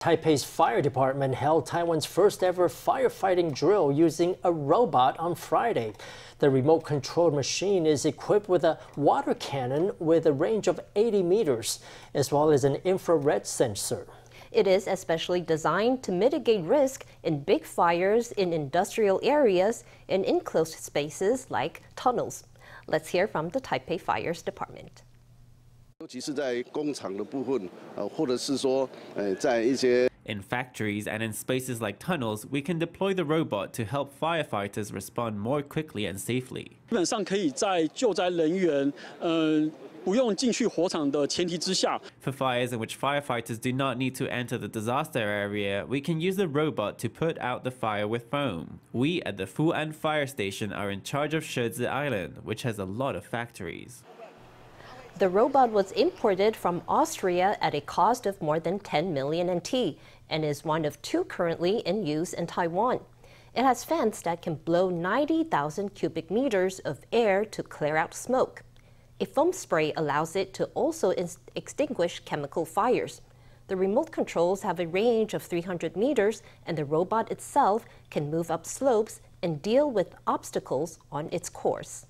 Taipei's fire department held Taiwan's first ever firefighting drill using a robot on Friday. The remote controlled machine is equipped with a water cannon with a range of 80 meters, as well as an infrared sensor. It is especially designed to mitigate risk in big fires in industrial areas and enclosed spaces like tunnels. Let's hear from the Taipei Fires Department. In factories and in spaces like tunnels, we can deploy the robot to help firefighters respond more quickly and safely. For fires in which firefighters do not need to enter the disaster area, we can use the robot to put out the fire with foam. We at the Fu'an Fire Station are in charge of Shezi Island, which has a lot of factories. The robot was imported from Austria at a cost of more than 10 million NT and is one of two currently in use in Taiwan. It has fans that can blow 90,000 cubic meters of air to clear out smoke. A foam spray allows it to also extinguish chemical fires. The remote controls have a range of 300 meters, and the robot itself can move up slopes and deal with obstacles on its course.